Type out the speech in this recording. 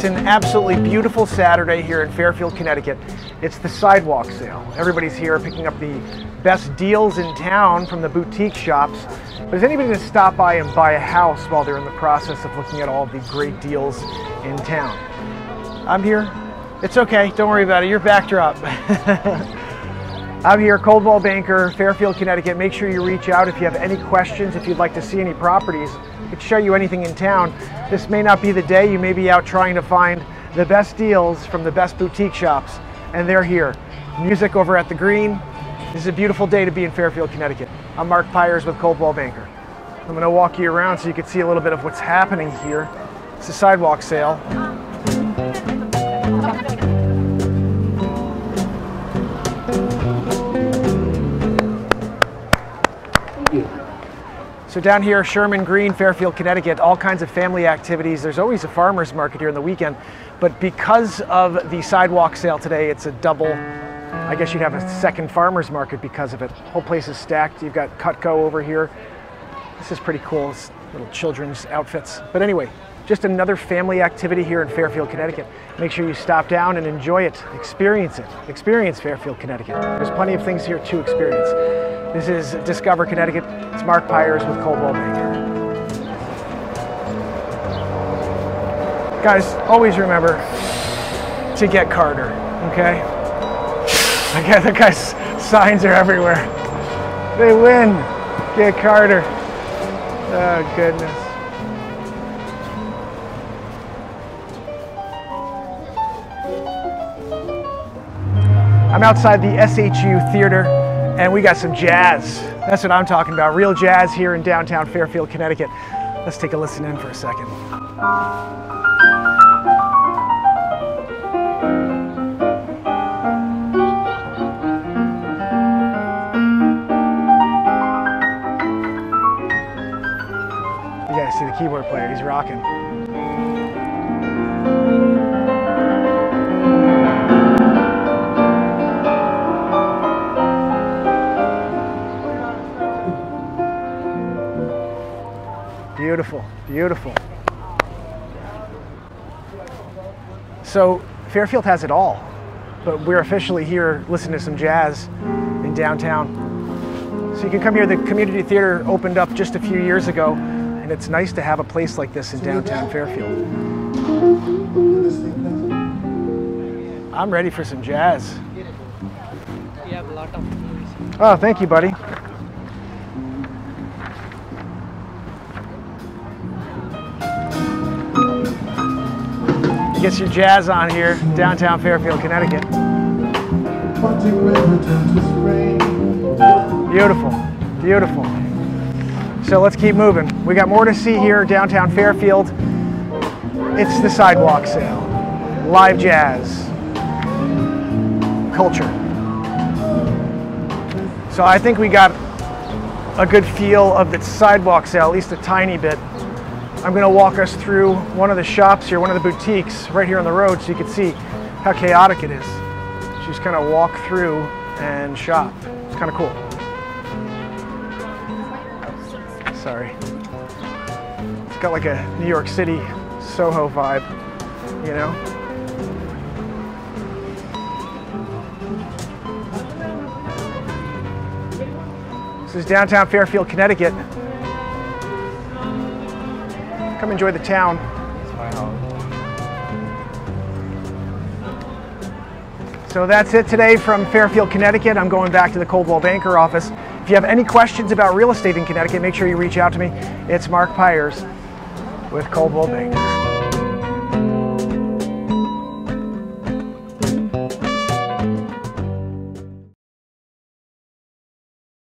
It's an absolutely beautiful Saturday here in Fairfield, Connecticut. It's the sidewalk sale. Everybody's here picking up the best deals in town from the boutique shops. But is anybody going to stop by and buy a house while they're in the process of looking at all the great deals in town? I'm here. It's okay. Don't worry about it. Your backdrop. I'm here, Coldwell Banker, Fairfield, Connecticut. Make sure you reach out if you have any questions, if you'd like to see any properties. Could show you anything in town. This may not be the day. You may be out trying to find the best deals from the best boutique shops, and they're here. Music over at the Green. This is a beautiful day to be in Fairfield, Connecticut. I'm Mark Pires with Coldwell Banker. I'm to walk you around so you can see a little bit of what's happening here. It's a sidewalk sale. So down here, Sherman Green, Fairfield, Connecticut, all kinds of family activities. There's always a farmer's market here in the weekend, but because of the sidewalk sale today, it's a double, I guess you'd have a second farmer's market because of it. Whole place is stacked. You've got Cutco over here. This is pretty cool, it's little children's outfits. But anyway, just another family activity here in Fairfield, Connecticut. Make sure you stop down and enjoy it, experience it. Experience Fairfield, Connecticut. There's plenty of things here to experience. This is Discover Connecticut. It's Mark Pires with Coldwell Banker. Guys, always remember to get Carter, okay? Okay, the guys' signs are everywhere. They win. Get Carter. Oh, goodness. I'm outside the SHU Theater and we got some jazz. That's what I'm talking about, real jazz here in downtown Fairfield, Connecticut. Let's take a listen in for a second. You guys see the keyboard player, he's rocking. Beautiful, beautiful. So Fairfield has it all, but we're officially here listening to some jazz in downtown. So you can come here, the community theater opened up just a few years ago, and it's nice to have a place like this in downtown Fairfield. I'm ready for some jazz. We have a lot of. Oh, thank you, buddy. Get your jazz on here, downtown Fairfield, Connecticut. Beautiful, beautiful. So let's keep moving. We got more to see here, downtown Fairfield. It's the sidewalk sale, live jazz, culture. So I think we got a good feel of the sidewalk sale, at least a tiny bit. I'm to walk us through one of the shops here, one of the boutiques right here on the road so you can see how chaotic it is. Just kind of walk through and shop. It's kind of cool. Sorry. It's got like a New York City Soho vibe, you know? This is downtown Fairfield, Connecticut. Come enjoy the town. So that's it today from Fairfield, Connecticut. I'm going back to the Coldwell Banker office. If you have any questions about real estate in Connecticut, make sure you reach out to me. It's Mark Pires with Coldwell Banker.